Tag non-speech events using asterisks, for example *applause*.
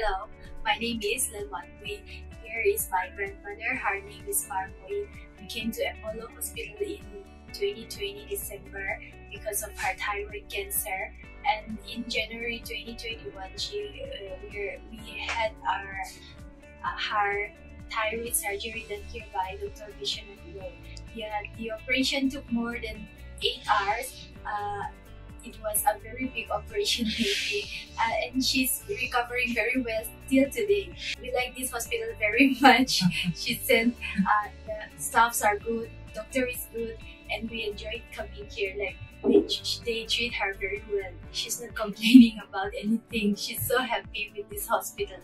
Hello, my name is Lalwanwi. Here is my grandmother. Her name is Marmoy. We came to Apollo Hospital in 2020 December because of her thyroid cancer. And in January 2021, she uh, we, we had our uh, her thyroid surgery done here by Dr. Vision Yeah, the operation took more than eight hours. Uh, it was a very big operation *laughs* lately uh, and she's recovering very well till today. We like this hospital very *laughs* much. she said uh, the staffs are good, doctor is good and we enjoyed coming here. Like they, they treat her very well. She's not *laughs* complaining about anything. She's so happy with this hospital.